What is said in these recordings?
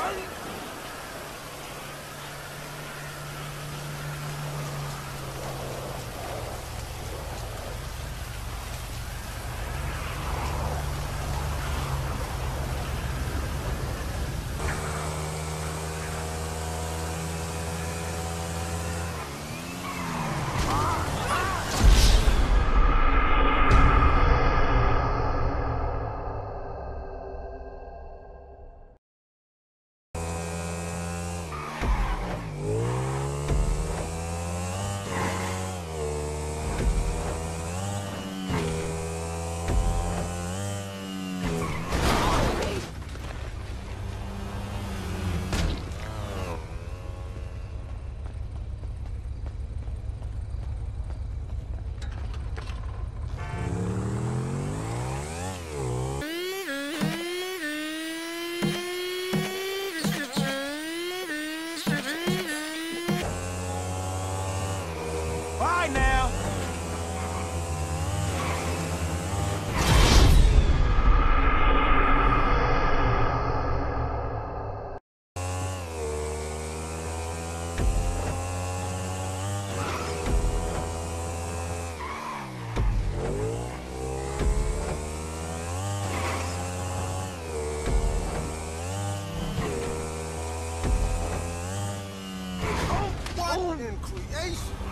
Unbelievable! In creation.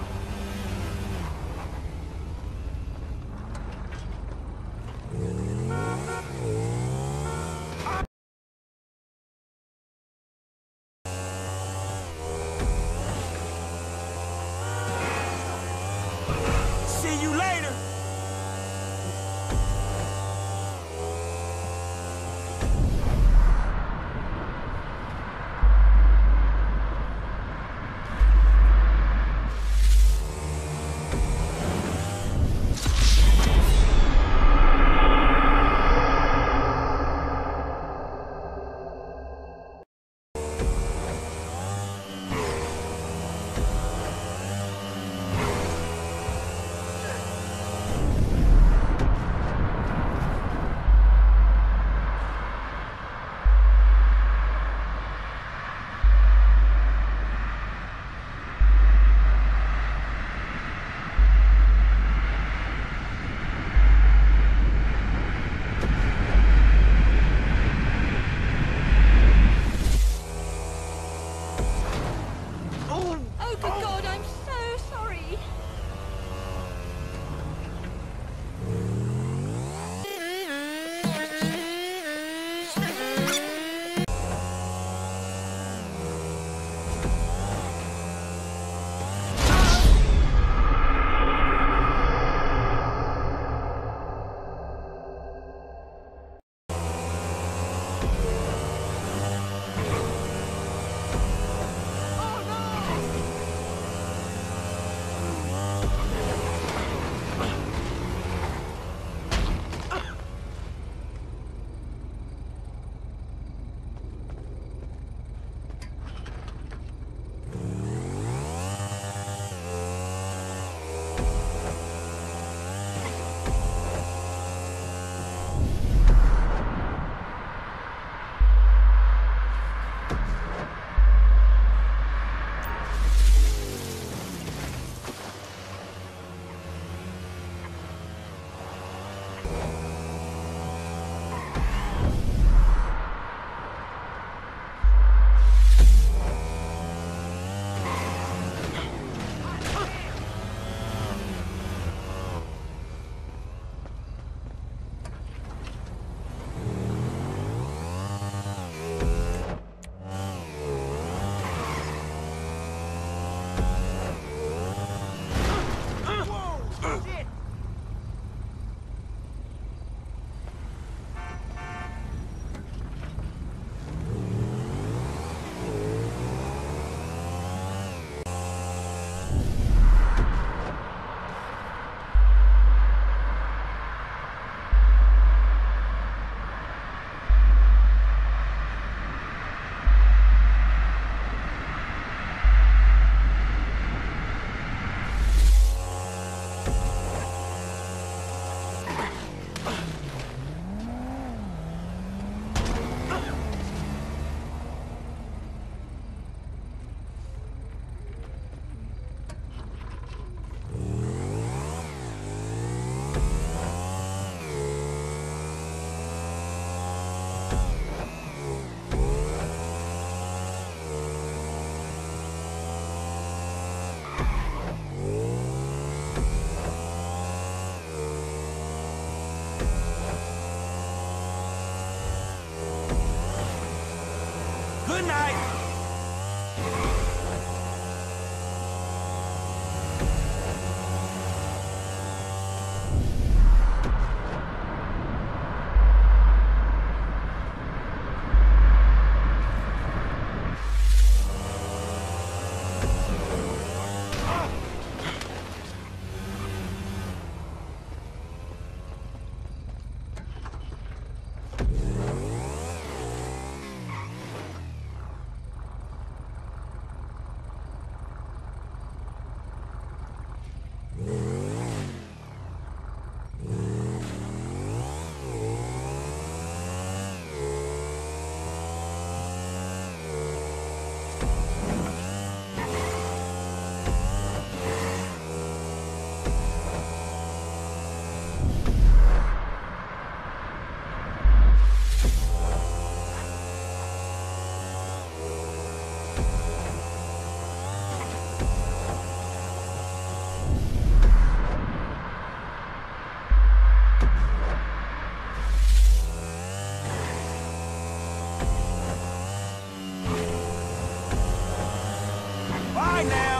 Bye now.